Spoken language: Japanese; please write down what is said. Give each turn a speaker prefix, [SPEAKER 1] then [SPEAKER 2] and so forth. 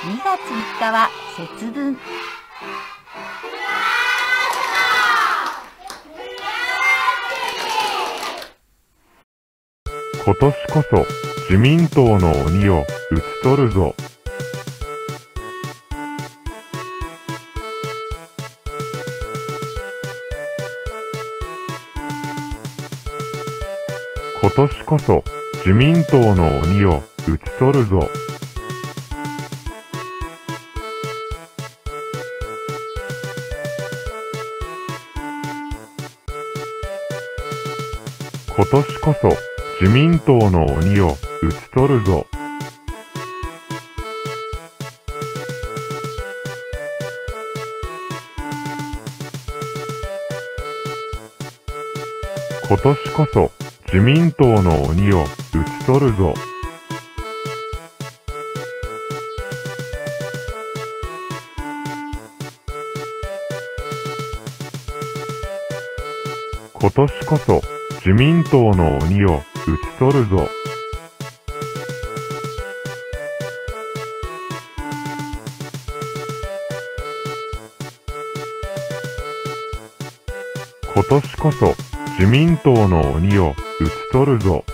[SPEAKER 1] 2月3日は節分。
[SPEAKER 2] 今年こそ自民党の鬼を討ち取るぞ。今年こそ自民党の鬼を討ち取るぞ。今年こそ自民党の鬼を討ち取るぞ。今年こそ自民党の鬼を討ち取るぞ。今年こそ自民党の鬼を討ち取るぞ。今年こそ自民党の鬼を討ち取るぞ。